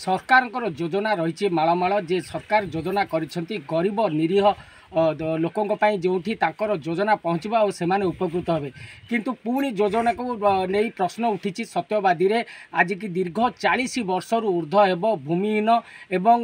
ସରକାରଙ୍କର ଯୋଜନା ରହିଛି ମାଳମାଳ ଯେ ସରକାର ଯୋଜନା କରିଛନ୍ତି ଗରିବ ନିରୀହ ଲୋକଙ୍କ ପାଇଁ ଯେଉଁଠି ତାଙ୍କର ଯୋଜନା ପହଞ୍ଚିବ ଆଉ ସେମାନେ ଉପକୃତ ହେବେ କିନ୍ତୁ ପୁଣି ଯୋଜନାକୁ ନେଇ ପ୍ରଶ୍ନ ଉଠିଛି ସତ୍ୟବାଦୀରେ ଆଜିକି ଦୀର୍ଘ ଚାଳିଶ ବର୍ଷରୁ ଉର୍ଦ୍ଧ୍ୱ ହେବ ଭୂମିହୀନ ଏବଂ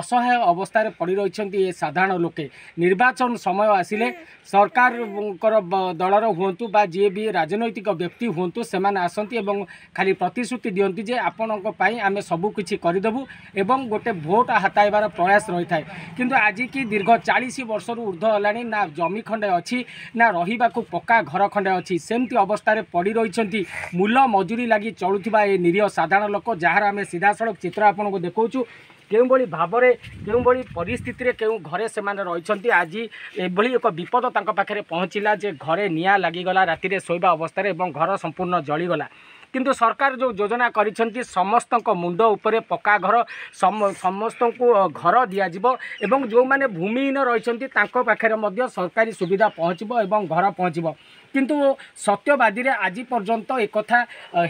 ଅସହାୟ ଅବସ୍ଥାରେ ପଡ଼ି ରହିଛନ୍ତି ଏ ସାଧାରଣ ଲୋକେ ନିର୍ବାଚନ ସମୟ ଆସିଲେ ସରକାରଙ୍କର ଦଳର ହୁଅନ୍ତୁ ବା ଯିଏ ବି ରାଜନୈତିକ ବ୍ୟକ୍ତି ହୁଅନ୍ତୁ ସେମାନେ ଆସନ୍ତି ଏବଂ ଖାଲି ପ୍ରତିଶ୍ରୁତି ଦିଅନ୍ତି ଯେ ଆପଣଙ୍କ ପାଇଁ ଆମେ ସବୁକିଛି କରିଦେବୁ ଏବଂ ଗୋଟେ ଭୋଟ୍ ହାତାଇବାର ପ୍ରୟାସ ରହିଥାଏ କିନ୍ତୁ ଆଜିକି ଦୀର୍ଘ ଚାଳିଶ ବର୍ଷ उर्ध्वेला जमि ना अझ नै पक्का घर खण्डे अझ अवस्था पडिरहे मूल मजुरी लागि चलुवा ए निरीह साधारण लोक सीधा सड़क चित्र आउँदै देखाउछु केही भावना केहीभरि परिस्थितिले केही घर चाहिँ आज एभरि एक विपद त पहचला निँ लाग राति अवस्था सम्पूर्ण ज কিন্তু সরকার যে যোজনা করেছেন সমস্ত মুন্ড উপরে পকা ঘর সমস্ত ঘর দিয়াযিব এবং যে ভূমিহীন রয়েছেন তাঁর পাখে সরকারি সুবিধা পৌঁছব এবং ঘর পৌঁছব কিন্তু সত্যবাদী আজ পর্যন্ত একথা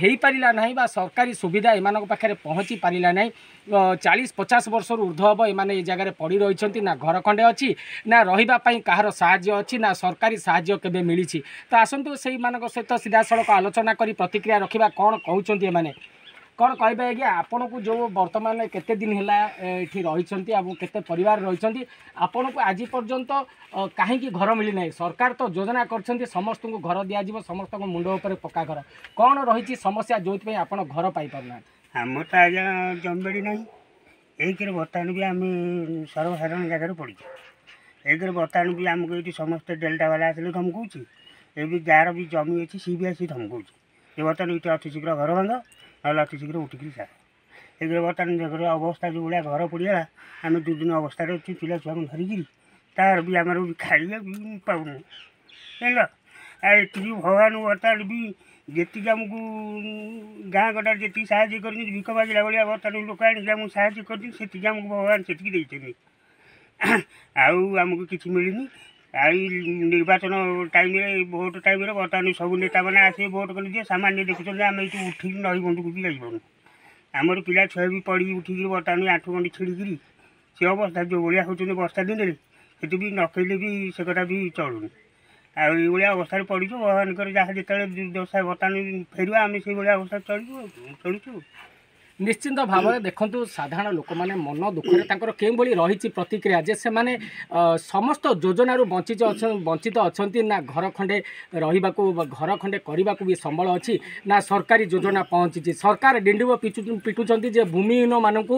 হয়ে পারা না বা সরকারি সুবিধা এমান পাখে পৌঁছি পারা না চাশ পচাশ বর্ষর ঊর্ধ্ব হব এমানে এই জায়গায় পড়ি রয়েছেন না ঘর খণ্ডে অছি না রহবা কাহার সাহায্য অছি না সরকারি সাহায্য কেবে মিছি তো আসন্তু সেই সহিত সিধাসলখ আলোচনা করে প্রতিক্রিয়া রক্ষা कमे क्या को जो बर्तान केतेदिनलाइन् केते परिवार रहि पर्यन्त काहीँक घर मिली नै सरकार त समस्त को घर दिनु सम पक्का घर कहीँ समस्या जो आज घर पाप हाम्रो त आज जमी नै एउटा सर्वसाधारण जागरु पढिन्छु एक बर्तन समे डेल्टावाला आसकौँ ए जमि अहिले आमकौछु ए बर्तान ए अति शीघ्र घर बाँध नति शीघ्र उठिक बर्तन अवस्था जो भए घर पढाए आम दुई दिन अवस्था पिया छु धरिक ति भी खाइ पाउनु आउँछु भगवान् बर्तन गाँग गडा जतिक सा भिख माग्ला भर्त आम सामु भगवान् आउ आउँदै कि मिलेन এই ନିର୍ବାଚନ ଟାଇମ୍ରେ ଭୋଟ୍ ଟାଇମ୍ରେ ବର୍ତ୍ତମାନ ସବୁ ନେତାମାନେ ଆସିକି ଭୋଟ୍ କଲେ ଯେ ସାମାନ୍ୟ ଦେଖୁଛନ୍ତି ଆମେ ଏଇଠି ଉଠିକି ନଈ ବନ୍ଧକୁ ବି ଯାଇପାରୁନୁ ଆମର ପିଲା ଛୁଆ ବି ପଡ଼ିକି ଉଠିକି ବର୍ତ୍ତମାନ ଆଣ୍ଠୁ ଗଣ୍ଡି ଛିଡ଼ିକିରି ସେ ଅବସ୍ଥା ଯେଉଁଭଳିଆ ହେଉଛନ୍ତି ବର୍ଷା ଦିନରେ ସେଠି ବି ନଖେଇଲେ ବି ସେ କଥା ବି ଚଳୁନି ଆଉ ଏଇଭଳିଆ ଅବସ୍ଥାରେ ପଡ଼ିଛୁ ଭଗବାନଙ୍କର ଯାହା ଯେତେବେଳେ ଦଶା ବର୍ତ୍ତମାନ ଫେରିବା ଆମେ ସେଇଭଳିଆ ଅବସ୍ଥା ଚଳିବୁ ଚଳୁଛୁ ନିଶ୍ଚିନ୍ତ ଭାବରେ ଦେଖନ୍ତୁ ସାଧାରଣ ଲୋକମାନେ ମନ ଦୁଃଖରେ ତାଙ୍କର କେଉଁଭଳି ରହିଛି ପ୍ରତିକ୍ରିୟା ଯେ ସେମାନେ ସମସ୍ତ ଯୋଜନାରୁ ବଞ୍ଚିତ ବଞ୍ଚିତ ଅଛନ୍ତି ନା ଘର ଖଣ୍ଡେ ରହିବାକୁ ଘର ଖଣ୍ଡେ କରିବାକୁ ବି ସମ୍ବଳ ଅଛି ନା ସରକାରୀ ଯୋଜନା ପହଞ୍ଚିଛି ସରକାର ଡିଣ୍ଡିବ ପିଟୁଛନ୍ତି ଯେ ଭୂମିହୀନମାନଙ୍କୁ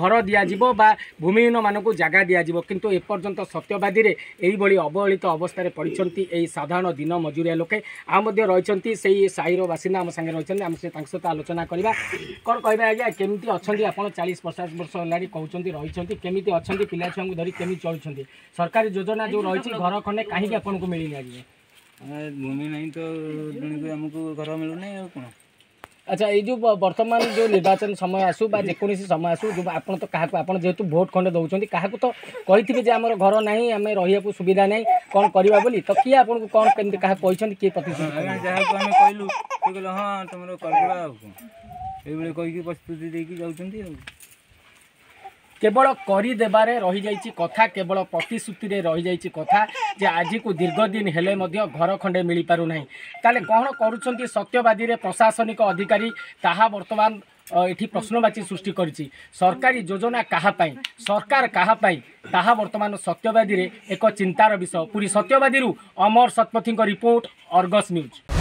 ଘର ଦିଆଯିବ ବା ଭୂମିହୀନମାନଙ୍କୁ ଜାଗା ଦିଆଯିବ କିନ୍ତୁ ଏପର୍ଯ୍ୟନ୍ତ ସତ୍ୟବାଦୀରେ ଏହିଭଳି ଅବହେଳିତ ଅବସ୍ଥାରେ ପଡ଼ିଛନ୍ତି ଏହି ସାଧାରଣ ଦିନ ମଜୁରିଆ ଲୋକେ ଆଉ ମଧ୍ୟ ରହିଛନ୍ତି ସେଇ ସାହିର ବାସିନ୍ଦା ଆମ ସାଙ୍ଗରେ ରହିଛନ୍ତି ଆମେ ସେ ତାଙ୍କ ସହିତ ଆଲୋଚନା କରିବା କ'ଣ କହିବା আজ্ঞা কেমিতি অনেক আপনার চাশ পচাশ বর্ষ হল কৌন রয়েছেন কেমিতি অনেক পিলা ছুঁ ধর কেমি চলুচ্ছেন সরকারি যোজনা যে রয়েছে ঘর খন্ডে কী আপনার মিলনি আজ্ঞা ভূমি নাই তো জনকে আমাকে ঘর মিলুনি আর কোণ আচ্ছা এই যে বর্তমান যে নির্বাচন সময় আসু বা যেকোন সময় আসু আপনার তো কাহকু আপনার যেহেতু ভোট খন্ডে দৌঁছেন কাহকু তো কে যে আমার ঘর না আমি রহবা সুবিধা না কম করা বলি তো কি আপনার কম কেমি কাহা কে প্রতিশ্রুতি যাকে আমি কইলু সে কহিল হ্যাঁ তোমার করবা ଏଇଭଳି କହିକି ପ୍ରସ୍ତୁତି ଦେଇକି ଯାଉଛନ୍ତି ଆଉ କେବଳ କରିଦେବାରେ ରହିଯାଇଛି କଥା କେବଳ ପ୍ରତିଶ୍ରୁତିରେ ରହିଯାଇଛି କଥା ଯେ ଆଜିକୁ ଦୀର୍ଘ ଦିନ ହେଲେ ମଧ୍ୟ ଘର ଖଣ୍ଡେ ମିଳିପାରୁନାହିଁ ତାହେଲେ କ'ଣ କରୁଛନ୍ତି ସତ୍ୟବାଦୀରେ ପ୍ରଶାସନିକ ଅଧିକାରୀ ତାହା ବର୍ତ୍ତମାନ ଏଠି ପ୍ରଶ୍ନବାଚୀ ସୃଷ୍ଟି କରିଛି ସରକାରୀ ଯୋଜନା କାହା ପାଇଁ ସରକାର କାହା ପାଇଁ ତାହା ବର୍ତ୍ତମାନ ସତ୍ୟବାଦୀରେ ଏକ ଚିନ୍ତାର ବିଷୟ ପୁରୀ ସତ୍ୟବାଦୀରୁ ଅମର ଶତପଥୀଙ୍କ ରିପୋର୍ଟ ଅର୍ଗସ୍ ନ୍ୟୁଜ୍